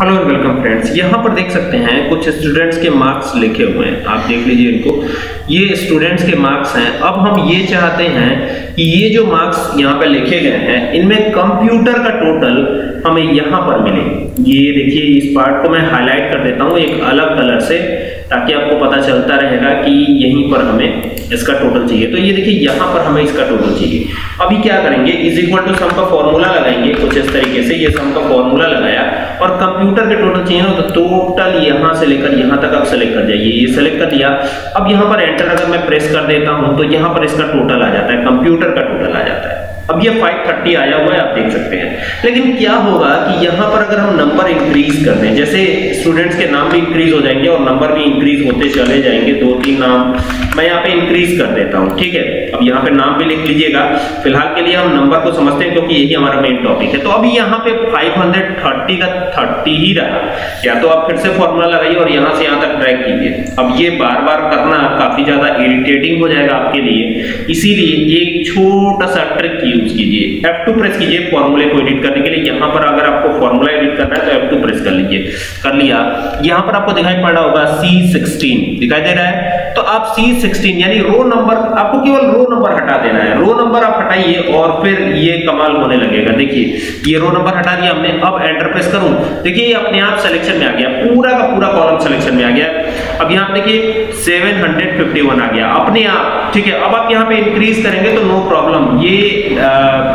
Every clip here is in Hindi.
हेलो एंड वेलकम फ्रेंड्स यहाँ पर देख सकते हैं, कुछ स्टूडेंट्स के मार्क्स लिखे हुए हैं। आप देख लीजिए इनको। ये स्टूडेंट्स के मार्क्स हैं। अब हम ये चाहते हैं कि ये जो मार्क्स यहाँ पर लिखे गए हैं, इनमें कंप्यूटर का टोटल हमें यहाँ पर मिले। ये देखिए, इस पार्ट को मैं हाईलाइट कर देता हूँ एक अलग कलर से। ताकि आपको पता चलता रहेगा कि यहीं पर हमें इसका टोटल चाहिए। तो ये देखिए, यहाँ पर हमें इसका टोटल चाहिए। अभी क्या करेंगे? इज़ इक्वल टू सम का फॉर्मूला लगाएँगे, कुछ इस तरीके से। ये सम का फॉर्मूला लगाया और कंप्यूटर के टोटल चाहिए ना तो टोटल यहाँ से लेकर यहाँ तक आप सेलेक्ट कर जाइए ये सेलेक्ट कर दिया। अब यहाँ पर एंटर अगर मैं प्रेस कर देता हूँ तो यहाँ पर इसका टोटल आ जाता है। कंप्यूटर का अब ये 530 आया हुआ है, आप देख सकते हैं। लेकिन क्या होगा कि यहाँ पर अगर हम नंबर इंक्रीज कर दें, जैसे स्टूडेंट्स के नाम भी इंक्रीज हो जाएँगे और नंबर भी इंक्रीज होते चले जाएँगे, दो तीन नाम मैं यहाँ पे इंक्रीज कर देता हूँ, ठीक है? अब यहाँ पे नाम भी लिख लीजिएगा। फ़िलहाल के लिए हम नंबर को समझते हैं, क्योंकि यही हमारा मेन टॉपिक है। तो अभी यहाँ पे 530 का 30 ही रहा। या तो आप फिर से फॉर्मूला लगाइए और यहाँ से यहाँ तक ट्रैक कीजिए। अब ये बार बार करना काफ़ी ज़्यादा इरिटेटिंग हो जाएगा आपके लिए। इसीलिए एक छोटा सा ट्रिक यूज़ कीजिए F2 प्रेस कीजिए फॉर्मूले को एडिट करने के लिए। यहाँ पर अगर आपको फॉर्मूला एडिट करना है तो F2 प्रेस कर लीजिए। कर लिया। यहाँ पर आपको दिखाई पड़ रहा होगा C16 दिखाई दे रहा है? तो आप C16 यानी रो नंबर आपको केवल रो नंबर हटा देना है। रो नंबर आप हटाइए और फिर ये कमाल होने लगेगा। देखिए, ये रो नंबर हटा दिया हमने, अब एंटर प्रेस करूँ। देखिए, ये अपने आप सिलेक्शन में आ गया। पूरा का पूरा कॉलम सिलेक्शन में आ गया। अब यहाँ देखिए 751 आ गया। अपने आप, ठीक है, अब आप यहाँ पे इंक्रीज करेंगे तो नो प्रॉब्लम ये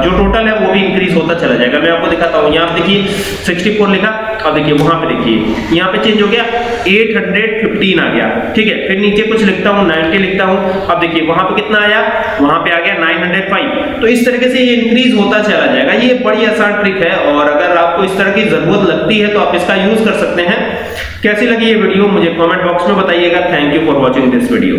जो टोटल है वो भी इंक्रीज होता चला जाएगा। मैं आपको दिखाता हूँ, यहाँ पे देखिए 64 लिखा। अब देखिए, वहाँ पे देखिए, यहाँ पे चेंज हो गया 815 आ गया। ठीक है, फिर नीचे कुछ लिखता हूँ 90 लिखता हूँ। अब देखिए, वहाँ पे कितना आया? वहाँ पे आ गया 905 तो इस तरीके से ये इंक्रीज होता चला जाएगा। ये बड़ी आसान ट्रिक है और अगर इस तरह की ज़रूरत लगती है तो आप इसका यूज़ कर सकते हैं। कैसी लगी ये वीडियो मुझे कमेंट बॉक्स में बताइएगा। Thank you for watching this video